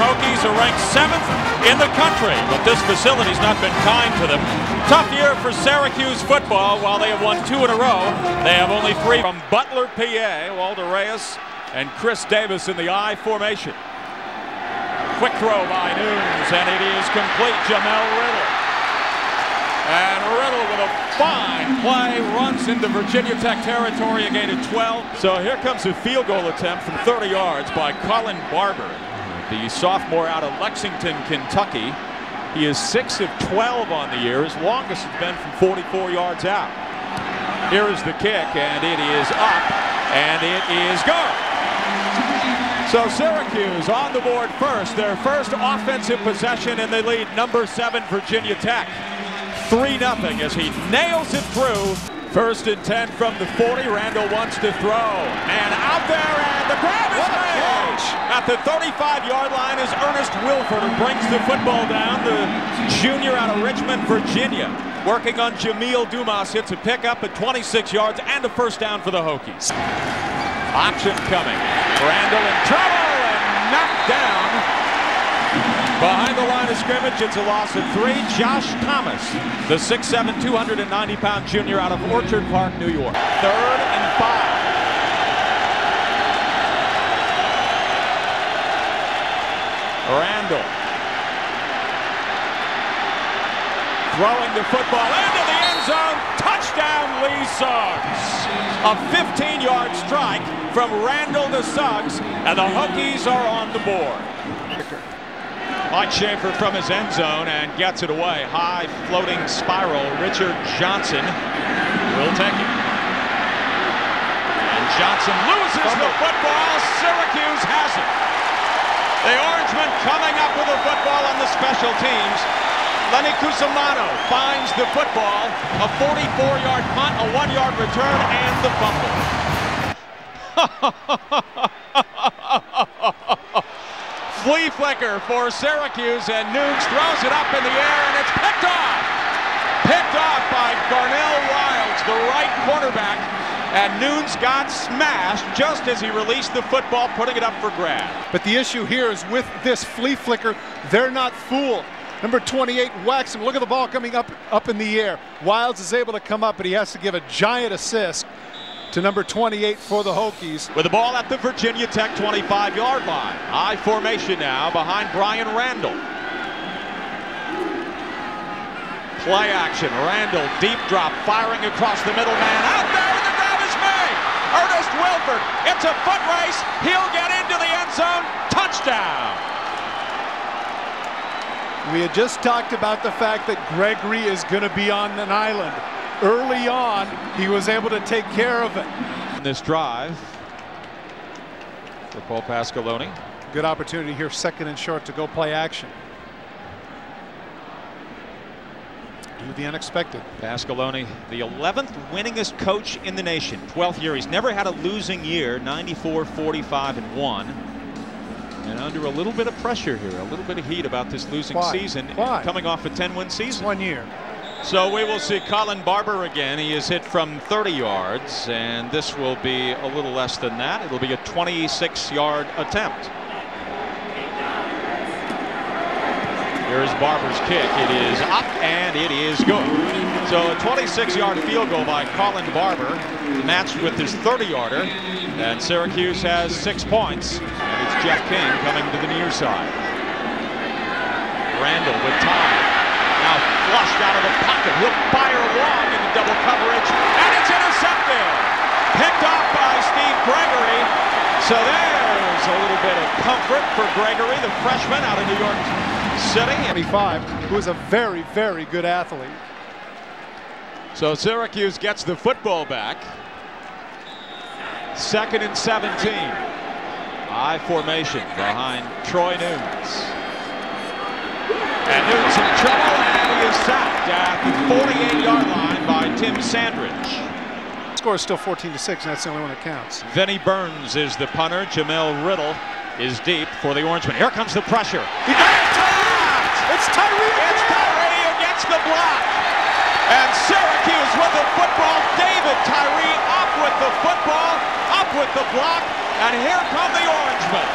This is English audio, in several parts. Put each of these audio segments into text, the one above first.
Hokies are ranked seventh in the country, but this facility's not been kind to them. Tough year for Syracuse football. While they have won two in a row, they have only three from Butler, PA. Walter Reyes and Chris Davis in the I formation. Quick throw by Nunes, and it is complete. Jamel Riddle. And Riddle with a fine play runs into Virginia Tech territory again at 12. So here comes a field goal attempt from 30 yards by Colin Barber, the sophomore out of Lexington, Kentucky. He is 6 of 12 on the year. His longest has been from 44 yards out. Here is the kick, and it is up, and it is good. So Syracuse on the board first, their first offensive possession, and they lead number seven Virginia Tech. 3-0 as he nails it through. First and 10 from the 40. Randall wants to throw. And out there, and the grab is made. At the 35-yard line is Ernest Wilford brings the football down. The junior out of Richmond, Virginia. Working on Jamil Dumas hits a pickup at 26 yards and a first down for the Hokies. Option coming. Randall in trouble and knocked down. Behind the line of scrimmage, it's a loss of three. Josh Thomas, the 6'7", 290-pound junior out of Orchard Park, New York. Third and five. Randall. Throwing the football into the end zone. Touchdown, Lee Suggs. A 15-yard strike from Randall to Suggs, and the Hokies are on the board. Mike Schaefer from his end zone and gets it away. High floating spiral. Richard Johnson will take it. And Johnson loses the football. Syracuse has it. The Orangemen coming up with the football on the special teams. Lenny Cusimano finds the football. A 44-yard punt, a one-yard return, and the fumble. Flea flicker for Syracuse, and Nunes throws it up in the air, and it's picked off. Picked off by Garnell Wilds, the right cornerback, and Nunes got smashed just as he released the football, putting it up for grab. But the issue here is with this flea flicker, they're not fooled. Number 28 whacks him. Look at the ball coming up up in the air. Wilds is able to come up, but he has to give a giant assist to number 28 for the Hokies. With the ball at the Virginia Tech 25-yard line. High formation now behind Bryan Randall. Play action. Randall deep drop firing across the middle man. Out there and the grab is made. Ernest Wilford. It's a foot race. He'll get into the end zone. Touchdown. We had just talked about the fact that Gregory is going to be on an island. Early on, he was able to take care of it. In this drive for Paul Pasqualoni. Good opportunity here, second and short to go play action. Do the unexpected. Pasqualoni, the 11th winningest coach in the nation. 12th year. He's never had a losing year. 94, 45, and 1. And under a little bit of pressure here, a little bit of heat about this losing Why? season, Why? coming off a 10-win season. One year. So we will see Colin Barber again. He is hit from 30 yards, and this will be a little less than that. It'll be a 26-yard attempt. Here's Barber's kick. It is up, and it is good. So a 26-yard field goal by Colin Barber, matched with his 30-yarder, and Syracuse has six points. And it's Jeff King coming to the near side. Randall with time. Now flushed out of the pocket. He'll fire long into double coverage, and it's intercepted. Picked off by Steve Gregory. So there's a little bit of comfort for Gregory, the freshman out of New York City. 25, who is a very, very good athlete. So Syracuse gets the football back. Second and 17. I formation behind Troy Nunes. And Nunes in trouble, and he is sacked at the 48-yard line by Tim Sandridge. Score is still 14 to 6, and that's the only one that counts. Vinnie Burns is the punter. Jamel Riddle is deep for the Orangemen. Here comes the pressure. He got it blocked! It's Tyree! It's Tyree who gets the block. And Syracuse with the football. David Tyree up with the football, up with the block, and here come the Orangemen.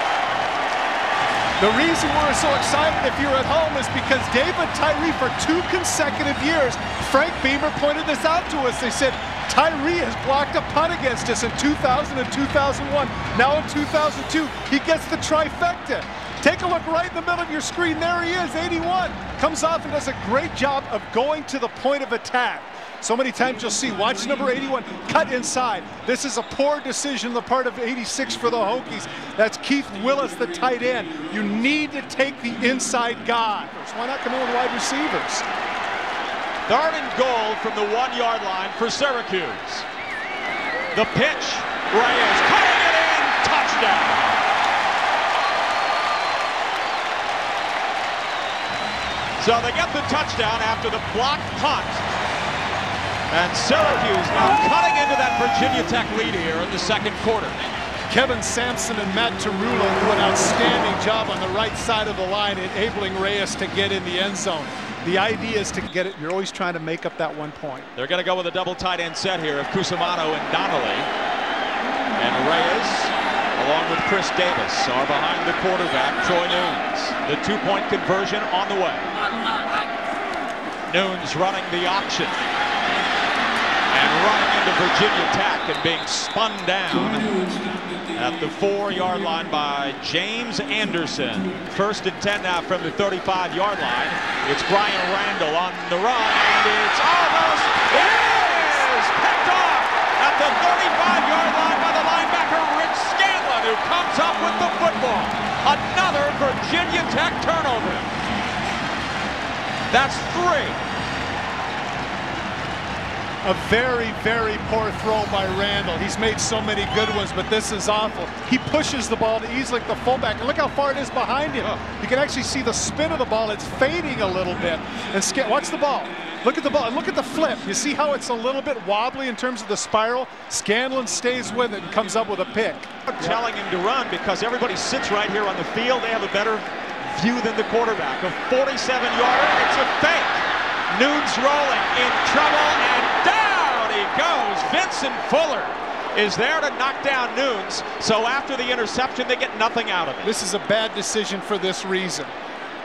The reason we're so excited if you're at home is because David Tyree for two consecutive years, Frank Beamer pointed this out to us. They said, Tyree has blocked a punt against us in 2000 and 2001. Now in 2002, he gets the trifecta. Take a look right in the middle of your screen. There he is, 81. Comes off and does a great job of going to the point of attack. So many times you'll see, watch number 81, cut inside. This is a poor decision on the part of 86 for the Hokies. That's Keith Willis, the tight end. You need to take the inside guy. Why not come in with wide receivers? And goal from the one-yard line for Syracuse. The pitch, Reyes cutting it in, touchdown. So they get the touchdown after the blocked punt. And Syracuse now cutting into that Virginia Tech lead here in the second quarter. Kevin Sampson and Matt Tarullo do an outstanding job on the right side of the line, enabling Reyes to get in the end zone. The idea is to get it. You're always trying to make up that one point. They're going to go with a double tight end set here of Cusimano and Donnelly. And Reyes, along with Chris Davis, are behind the quarterback, Troy Nunes. The two-point conversion on the way. Nunes running the option. And running into Virginia Tech and being spun down at the four-yard line by James Anderson. First and 10 now from the 35-yard line. It's Bryan Randall on the run, and it's almost, picked off at the 35-yard line by the linebacker Rich Scanlon, who comes up with the football. Another Virginia Tech turnover. That's three a very, very poor throw by Randall. He's made so many good ones, but this is awful. He pushes the ball to ease the fullback. And look how far it is behind him. You can actually see the spin of the ball. It's fading a little bit. And watch the ball. Look at the ball. Look at the flip. You see how it's a little bit wobbly in terms of the spiral? Scanlon stays with it and comes up with a pick. Telling him to run because everybody sits right here on the field. They have a better view than the quarterback. A 47-yarder. It's a fake. Nunes rolling in trouble and he goes. Vincent Fuller is there to knock down Nunes. So after the interception, they get nothing out of it. This is a bad decision for this reason.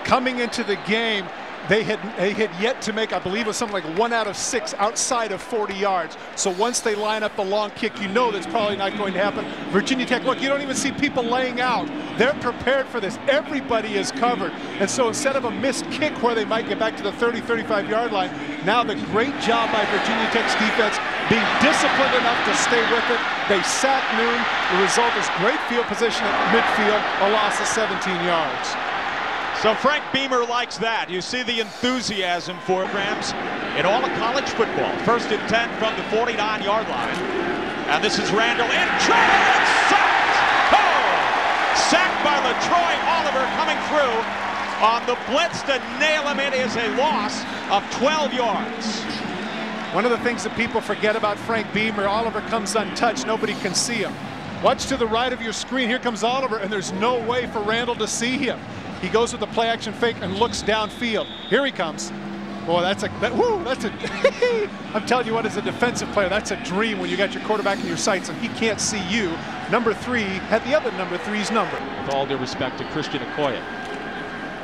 Coming into the game, they had they had yet to make, I believe, it was something like one out of six outside of 40 yards. So once they line up the long kick, you know that's probably not going to happen. Virginia Tech, look, you don't even see people laying out. They're prepared for this. Everybody is covered. And so instead of a missed kick where they might get back to the 30, 35 yard line, now the great job by Virginia Tech's defense being disciplined enough to stay with it. They sack Noon. The result is great field position at midfield, a loss of 17 yards. So Frank Beamer likes that. You see the enthusiasm for programs in all of college football. First and 10 from the 49-yard line. And this is Randall in trouble and sacked. Oh! Sacked by LaTroy Oliver coming through on the blitz to nail him. It is a loss of 12 yards. One of the things that people forget about Frank Beamer, Oliver comes untouched. Nobody can see him. Watch to the right of your screen. Here comes Oliver, and there's no way for Randall to see him. He goes with the play action fake and looks downfield. Here he comes. Boy, that's a that, whoo, that's a I'm telling you what, as a defensive player, that's a dream when you got your quarterback in your sights and he can't see you. Number three had the other number three's number. With all due respect to Christian Okoye.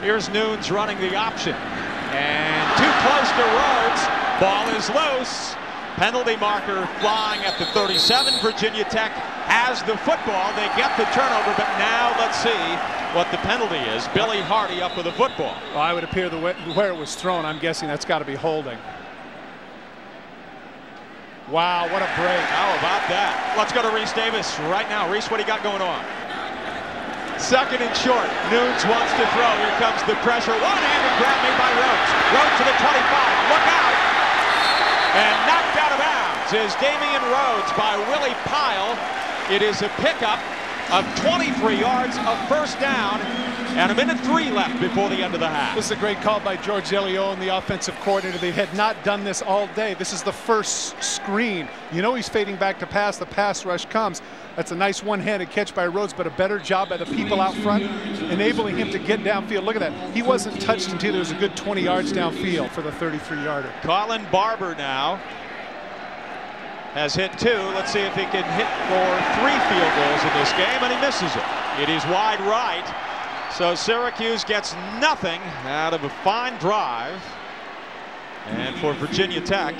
Here's Nunes running the option. And too close to Rhodes. Ball is loose. Penalty marker flying at the 37. Virginia Tech has the football. They get the turnover, but now let's see what the penalty is. Billy Hardy up with the football. Well, I would appear the way, where it was thrown, I'm guessing that's got to be holding. Wow, what a break. How about that? Let's go to Reese Davis right now. Reese, what do you got going on? Second and short. Nunes wants to throw. Here comes the pressure. One-handed grab made by Rhodes. Rhodes to the 25. Look out. And knocked out of bounds is Damien Rhodes by Willie Pile. It is a pickup of 23 yards of first down and a minute three left before the end of the half. This is a great call by George DeLeone, the offensive coordinator. They had not done this all day. This is the first screen. You know he's fading back to pass. The pass rush comes. That's a nice one-handed catch by Rhodes, but a better job by the people out front, enabling him to get downfield. Look at that. He wasn't touched until there was a good 20 yards downfield for the 33-yarder. Colin Barber now has hit two. Let's see if he can hit for three field goals in this game, and he misses it. It is wide right. So Syracuse gets nothing out of a fine drive. And for Virginia Tech,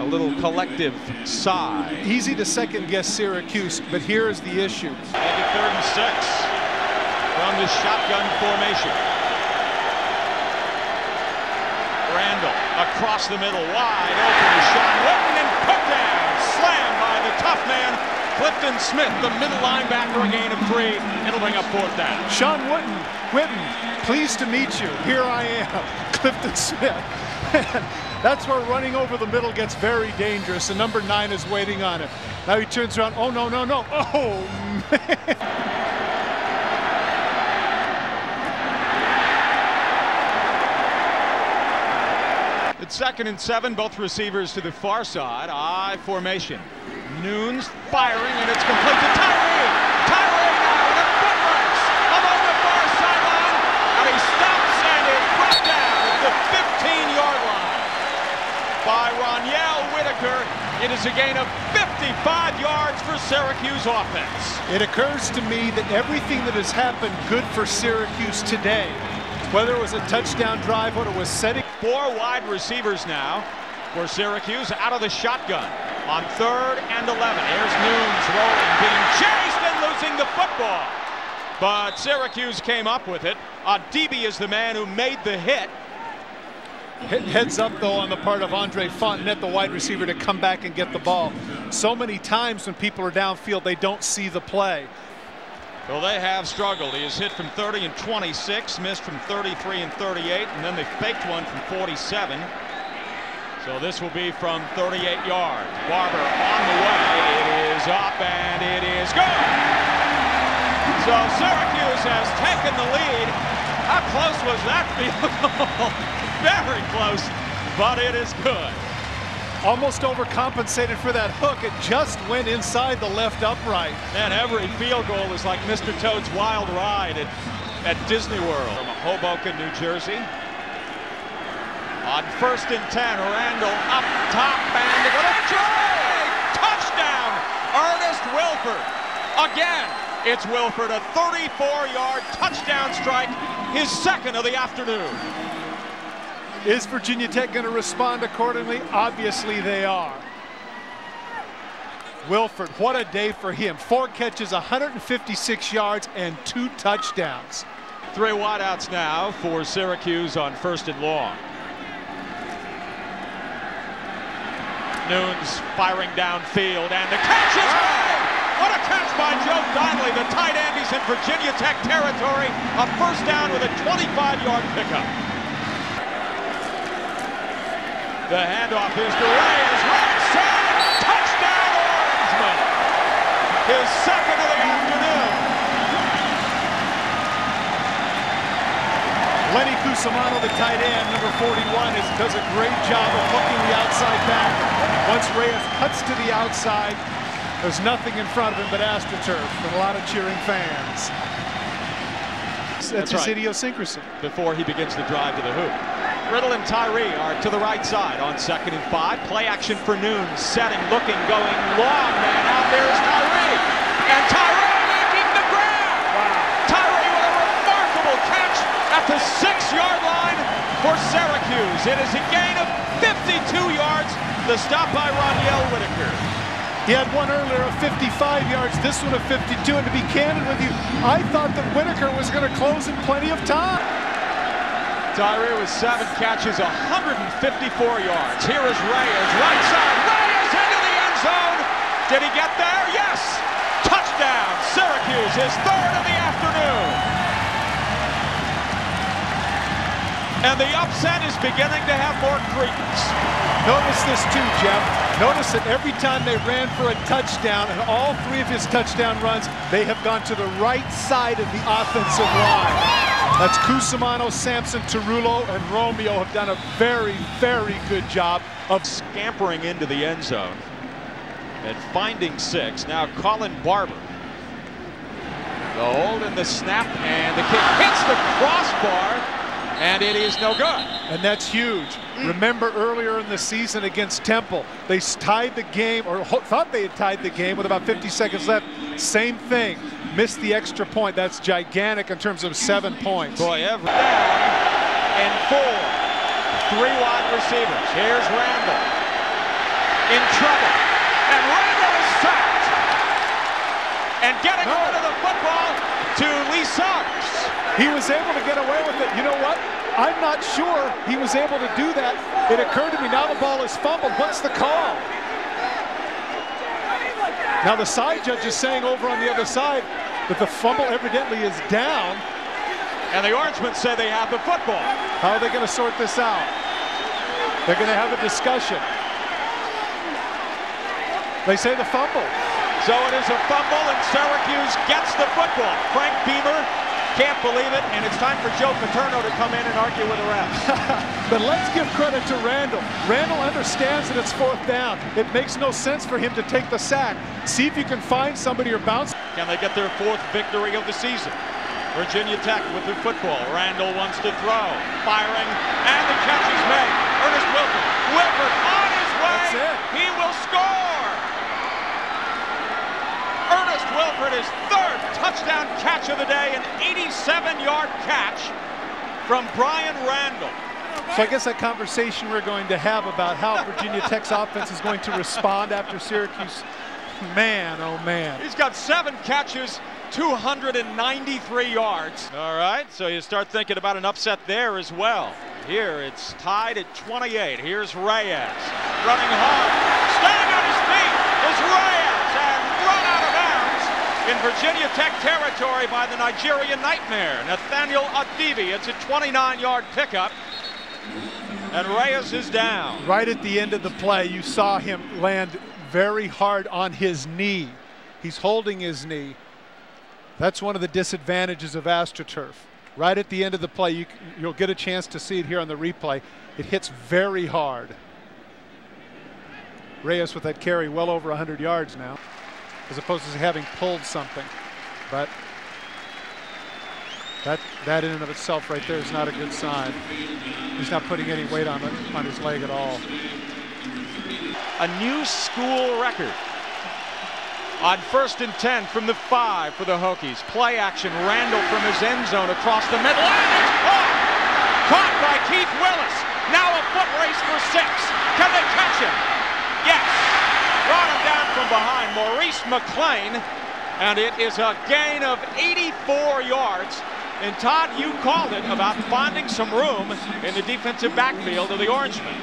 a little collective sigh. Easy to second guess Syracuse, but here is the issue. Maybe third and six from the shotgun formation. Randall across the middle, wide open to Sean Witten and put down. Slammed by the tough man, Clifton Smith, the middle linebacker, a gain of three. It'll bring up fourth down. Sean Witten, Witten, pleased to meet you. Here I am, Clifton Smith. That's where running over the middle gets very dangerous, and number nine is waiting on him. Now he turns around. Oh, no, no, no. Oh, man. It's second and seven, both receivers to the far side. I formation. Nunes firing, and it's complete to Tyree. Tyree now with a foot race along the far sideline, and he stops and is brought down at the 15-yard line by Ronyell Whitaker. It is a gain of 55 yards for Syracuse offense. It occurs to me that everything that has happened good for Syracuse today, whether it was a touchdown drive, whether it was setting Four wide receivers now for Syracuse out of the shotgun on third and 11. Here's Nunes rolling, being chased and losing the football. But Syracuse came up with it. Adibi is the man who made the hit. Heads up, though, on the part of Andre Fontenette, the wide receiver, to come back and get the ball. So many times when people are downfield, they don't see the play. Well, they have struggled. He has hit from 30 and 26, missed from 33 and 38, and then they faked one from 47. So this will be from 38 yards. Barber on the way. It is up and it is good. So Syracuse has taken the lead. How close was that field goal? Very close, but it is good. Almost overcompensated for that hook. It just went inside the left upright. And every field goal is like Mr. Toad's Wild Ride at, at Disney World. From Hoboken, New Jersey. On first and 10, Randall up top and to go to Joy! Touchdown! Ernest Wilford. Again, it's Wilford, a 34-yard touchdown strike, his second of the afternoon. Is Virginia Tech going to respond accordingly? Obviously they are. Wilford, what a day for him. Four catches, 156 yards, and two touchdowns. Three wideouts now for Syracuse on first and long. Nunes firing downfield, and the catch is made! What a catch by Joe Donnelly, the tight end. He's in Virginia Tech territory. A first down with a 25-yard pickup. The handoff is to Reyes, right side, touchdown Orangeman. His second of the afternoon. Lenny Cusimano, the tight end, number 41, is, does a great job of hooking the outside back. Once Reyes cuts to the outside, there's nothing in front of him but AstroTurf and a lot of cheering fans. That's, That's his right. idiosyncrasy. Before he begins to drive to the hoop. Riddle and Tyree are to the right side on second and five. Play action for Noon. Setting, looking, going long. Man out there is Tyree. And Tyree making the grab. Wow. Tyree with a remarkable catch at the six-yard line for Syracuse. It is a gain of 52 yards. The stop by Ronyell Whitaker. He had one earlier of 55 yards, this one of 52. And to be candid with you, I thought that Whitaker was going to close in plenty of time. Tyree with seven catches, 154 yards. Here is Reyes, right side. Reyes into the end zone. Did he get there? Yes. Touchdown. Syracuse, his third of the afternoon. And the upset is beginning to have more credence. Notice this too, Jeff. Notice that every time they ran for a touchdown, and all three of his touchdown runs, they have gone to the right side of the offensive line. That's Cusimano, Sampson, Tarullo, and Romeo have done a very, very good job of Scampering into the end zone and finding six. Now Colin Barber. The hold and the snap and the kick hits the crossbar and it is no good. And that's huge. Mm. Remember earlier in the season against Temple, they tied the game, or thought they had tied the game with about 50 seconds left. Same thing. Missed the extra point. That's gigantic in terms of seven points. Boy, every down and four. Three wide receivers. Here's Randall. In trouble. And Randall is sacked. And getting no. rid of the football to Lee Suggs. He was able to get away with it. You know what? I'm not sure he was able to do that. It occurred to me now the ball is fumbled. What's the call? Now the side judge is saying over on the other side that the fumble evidently is down. And the Orangemen say they have the football. How are they going to sort this out? They're going to have a discussion. They say the fumble. So it is a fumble, and Syracuse gets the football. Frank Beamer can't believe it, and it's time for Joe Paterno to come in and argue with the refs. but let's give credit to Randall. Randall understands that it's fourth down. It makes no sense for him to take the sack. See if you can find somebody or bounce. Can they get their fourth victory of the season? Virginia Tech with the football. Randall wants to throw. Firing, and the catch is made. Ernest Wilford. Wilford on his way. He will score. Ernest Wilford is third touchdown catch of the day, an 87-yard catch from Bryan Randall. So I guess that conversation we're going to have about how Virginia Tech's offense is going to respond after Syracuse, man, oh man. He's got seven catches, 293 yards. All right, so you start thinking about an upset there as well. Here it's tied at 28. Here's Reyes running hard. Standing on his feet is Reyes and run out of in Virginia Tech territory by the Nigerian Nightmare, Nathaniel Adibi. It's a 29-yard pickup. And Reyes is down. Right at the end of the play, you saw him land very hard on his knee. He's holding his knee. That's one of the disadvantages of AstroTurf. Right at the end of the play, you, you'll get a chance to see it here on the replay. It hits very hard. Reyes with that carry well over 100 yards now as opposed to having pulled something. But that, that in and of itself right there is not a good sign. He's not putting any weight on, on his leg at all. A new school record. On first and 10 from the five for the Hokies. Play action, Randall from his end zone across the middle. And it's caught! Caught by Keith Willis. Now a foot race for six. Can they catch him? Yes brought him down behind. Maurice McLean, and it is a gain of 84 yards. And Todd, you called it about finding some room in the defensive backfield of the Orangemen.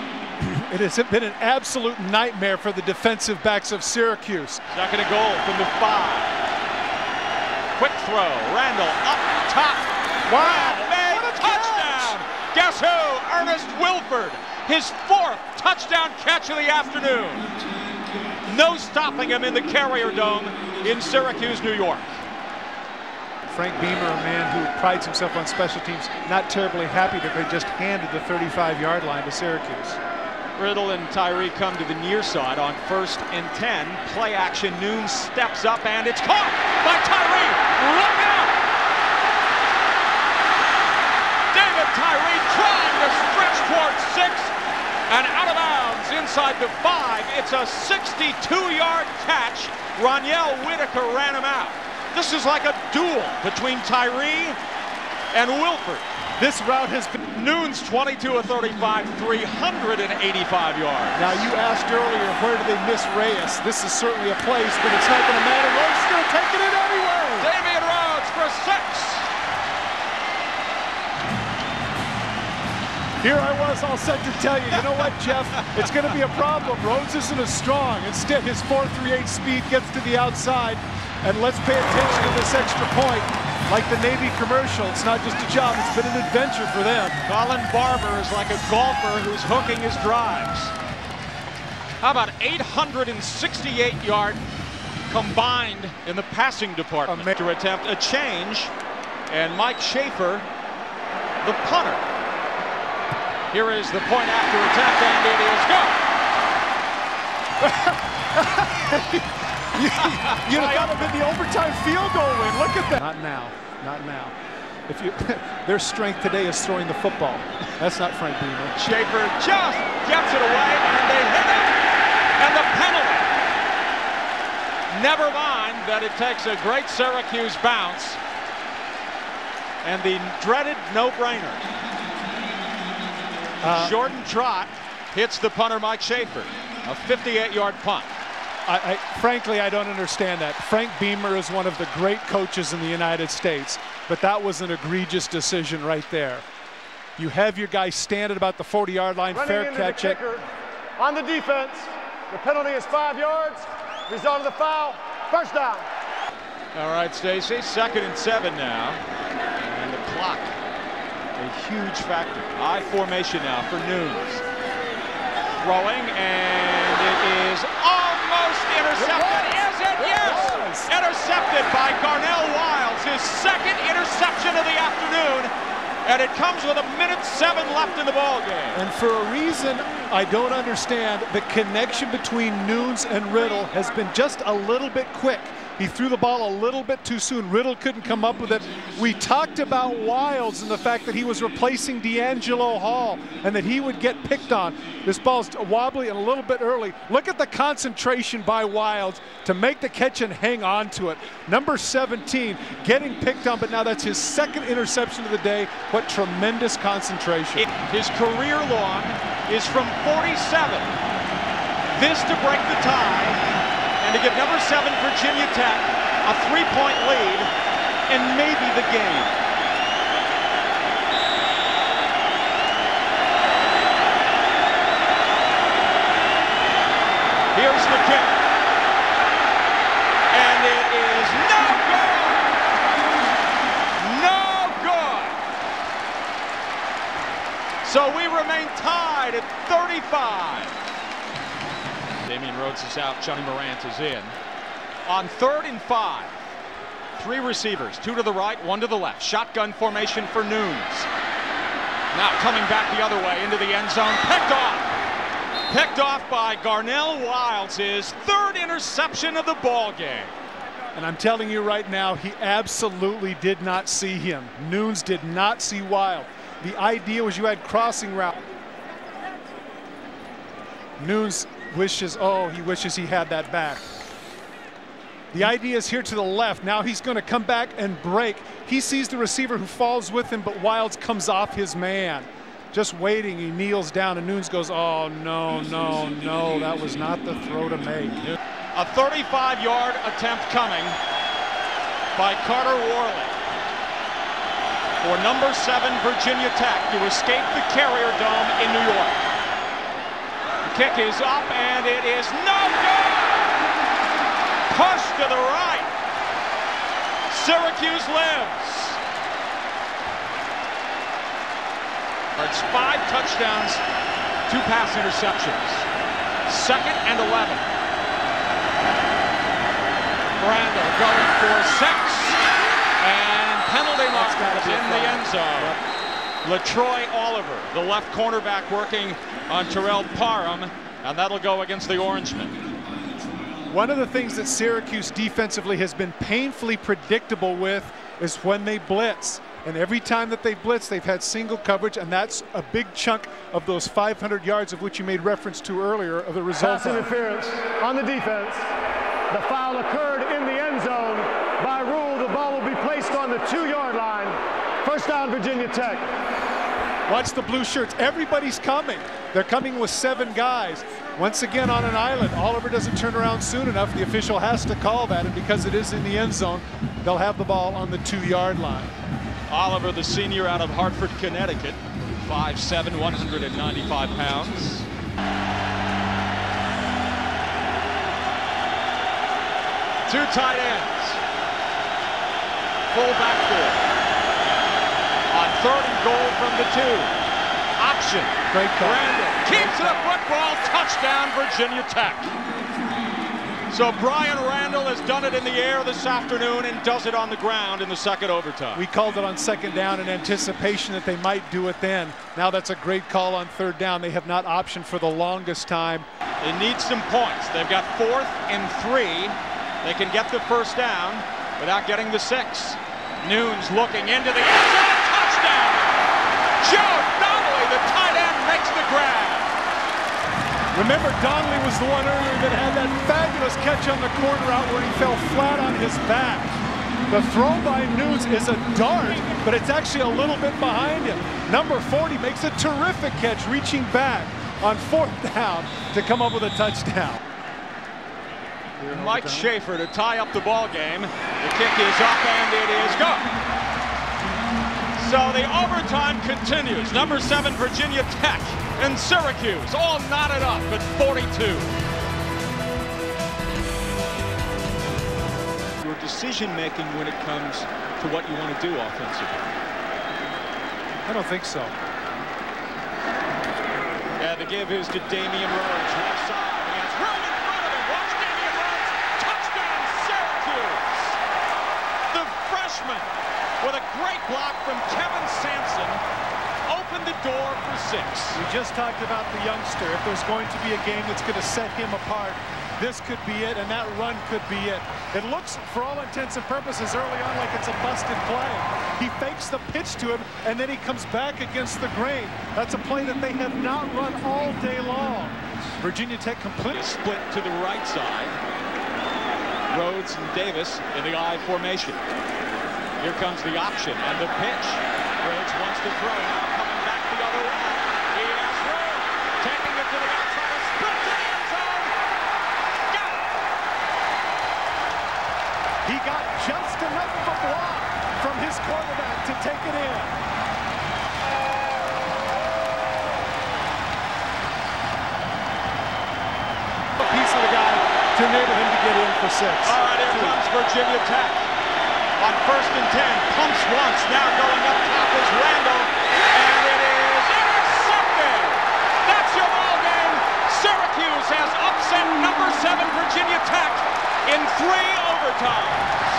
It has been an absolute nightmare for the defensive backs of Syracuse. Second and goal from the five. Quick throw. Randall up top. Wow. Made touchdown. Catch. Guess who? Ernest Wilford. His fourth touchdown catch of the afternoon. No stopping him in the Carrier Dome in Syracuse, New York. Frank Beamer, a man who prides himself on special teams, not terribly happy that they just handed the 35-yard line to Syracuse. Riddle and Tyree come to the near side on first and 10. Play action, Noon steps up and it's caught by Tyree. Look out! David Tyree trying to stretch towards six and out of bounds inside the five. It's a 62-yard catch. Ronyell Whitaker ran him out. This is like a duel between Tyree and Wilford. This route has been Noon's 22 of 35, 385 yards. Now you asked earlier where do they miss Reyes? This is certainly a place, but it's not going to matter. Rhodes going to take it in anyway. Damien Rhodes for six. Here I was all set to tell you, you know what, Jeff? It's going to be a problem. Rhodes isn't as strong. Instead, his 4.38 speed gets to the outside. And let's pay attention to this extra point. Like the Navy commercial, it's not just a job, it's been an adventure for them. Colin Barber is like a golfer who's hooking his drives. How about 868 yard combined in the passing department to attempt a change. And Mike Schaefer, the punter, here is the point after attempt, and it is good. you, you'd have got him in the overtime field goal win. Look at that. Not now. Not now. if you their strength today is throwing the football. That's not Frank Beamer. Schaefer just gets it away, and they hit it. And the penalty. Never mind that it takes a great Syracuse bounce. And the dreaded no-brainer. Uh, Jordan Trott hits the punter Mike Schaefer. A 58-yard punt. I, I, frankly, I don't understand that. Frank Beamer is one of the great coaches in the United States, but that was an egregious decision right there. You have your guy stand at about the 40-yard line, Running fair catch it. On the defense, the penalty is five yards. Result of the foul, first down. All right, Stacy, second and seven now. And the clock, a huge factor. I formation now for Nunes. Throwing, and it is almost intercepted. Is it? Yes! Intercepted by Garnell Wilds, his second interception of the afternoon. And it comes with a minute seven left in the ball game. And for a reason I don't understand, the connection between Nunes and Riddle has been just a little bit quick. He threw the ball a little bit too soon. Riddle couldn't come up with it. We talked about Wilds and the fact that he was replacing DeAngelo Hall and that he would get picked on. This ball's wobbly and a little bit early. Look at the concentration by Wilds to make the catch and hang on to it. Number 17 getting picked on, but now that's his second interception of the day. What tremendous concentration. His career long is from 47. This to break the tie and to give number seven Virginia Tech a three-point lead and maybe the game. Here's the kick. And it is no good. No good. So we remain tied at 35. Damien Rhodes is out. Johnny Morant is in. On third and five, three receivers, two to the right, one to the left. Shotgun formation for Nunes. Now coming back the other way into the end zone. Picked off. Picked off by Garnell Wilds, his third interception of the ball game. And I'm telling you right now, he absolutely did not see him. Nunes did not see Wild. The idea was you had crossing route. Nunes wishes, oh, he wishes he had that back. The idea is here to the left. Now he's going to come back and break. He sees the receiver who falls with him, but Wilds comes off his man. Just waiting, he kneels down, and Nunes goes, oh, no, no, no, that was not the throw to make. A 35-yard attempt coming by Carter Warley for number seven Virginia Tech to escape the Carrier Dome in New York. Kick is up, and it is no good! Push to the right. Syracuse lives. It's five touchdowns, two pass interceptions. Second and 11. Randall going for six. And penalty mark in the end zone. Latroy Oliver, the left cornerback working on Terrell Parham, and that'll go against the Orangemen. One of the things that Syracuse defensively has been painfully predictable with is when they blitz. And every time that they blitz, they've had single coverage, and that's a big chunk of those 500 yards of which you made reference to earlier of the result. Pass interference on the defense. The foul occurred in the end zone. By rule, the ball will be placed on the two-yard line. First down, Virginia Tech. Watch the blue shirts. Everybody's coming. They're coming with seven guys. Once again on an island. Oliver doesn't turn around soon enough. The official has to call that, and because it is in the end zone, they'll have the ball on the two-yard line. Oliver, the senior out of Hartford, Connecticut, 5'7", 195 pounds. Two tight ends. Full backfield. Third and goal from the two. Option. Great call. Randall keeps the football. Touchdown, Virginia Tech. So Bryan Randall has done it in the air this afternoon and does it on the ground in the second overtime. We called it on second down in anticipation that they might do it then. Now that's a great call on third down. They have not optioned for the longest time. They need some points. They've got fourth and three. They can get the first down without getting the six. Nunes looking into the end zone. Touchdown! Joe Donnelly, the tight end, makes the grab. Remember, Donnelly was the one earlier that had that fabulous catch on the corner out where he fell flat on his back. The throw by Nunes is a dart, but it's actually a little bit behind him. Number 40 makes a terrific catch, reaching back on fourth down to come up with a touchdown. Mike Schaefer to tie up the ball game. The kick is up and it is good. So the overtime continues. Number seven, Virginia Tech and Syracuse all knotted up at 42. Your decision making when it comes to what you want to do offensively. I don't think so. Yeah, the give is to Damien Rhodes, left side. He has room in front of him. Watch Damien Rhodes. Touchdown, Syracuse. The freshman with a great block from Kevin Sampson opened the door for six. We just talked about the youngster. If there's going to be a game that's going to set him apart, this could be it, and that run could be it. It looks, for all intents and purposes, early on like it's a busted play. He fakes the pitch to him, and then he comes back against the grain. That's a play that they have not run all day long. Virginia Tech completely split to the right side. Rhodes and Davis in the I formation. Here comes the option and the pitch. Rhodes wants to throw, now coming back the other way. He has room, taking it to the outside, a split to the end zone. Got it! He got just enough of a block from his quarterback to take it in. A piece of the guy to enable him to get in for six. All right, here comes Virginia Tech. On first and ten, pumps once, now going up top is Randall, and it is intercepted. That's your ball game. Syracuse has upset number seven Virginia Tech in three overtimes.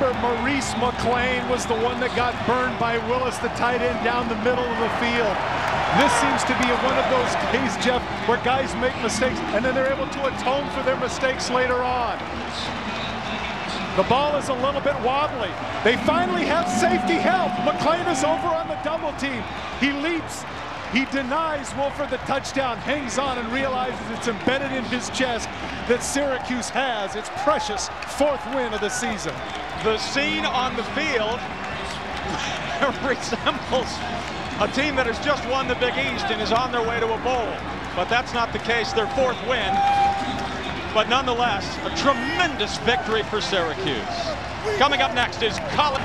Remember, Maurice McLean was the one that got burned by Willis, the tight end, down the middle of the field. This seems to be one of those days, Jeff, where guys make mistakes and then they're able to atone for their mistakes later on. The ball is a little bit wobbly. They finally have safety help. McLean is over on the double team. He leaps. He denies Wilford the touchdown, hangs on and realizes it's embedded in his chest that Syracuse has its precious fourth win of the season. The scene on the field resembles a team that has just won the Big East and is on their way to a bowl. But that's not the case, their fourth win. But nonetheless, a tremendous victory for Syracuse. Coming up next is Colin.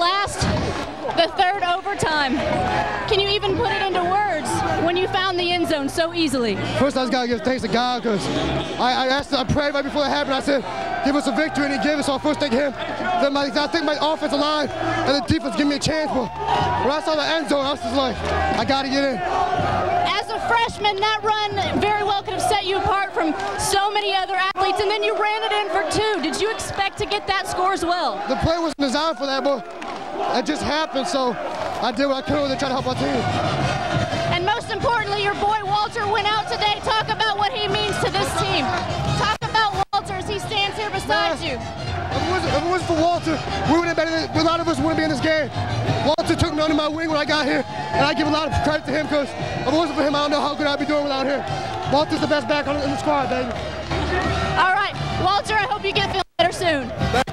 Last, the third overtime. Can you even put it into words when you found the end zone so easily? First, I just gotta give thanks to God because I, I asked, I prayed right before it happened. I said, "Give us a victory," and He gave us. So I first thank Him. Then my, I think my offensive line and the defense give me a chance. But when I saw the end zone, I was just like, I gotta get in. As a freshman, that run very well could have set you apart from so many other athletes, and then you ran it in for two. Did you expect to get that score as well? The play wasn't designed for that, but it just happened. So I did what I could to try to help my team. And most importantly, your boy Walter went out today. Talk about what he means to this team. Talk about Walter as he stands here beside you. It wasn't, If it wasn't for Walter, we would have been. In, a lot of us wouldn't be in this game. Walter took me under my wing when I got here, and I give a lot of credit to him because if it wasn't for him, I don't know how good I'd be doing without him. Walter's the best back in the squad, baby. All right, Walter, I hope you get feeling better soon.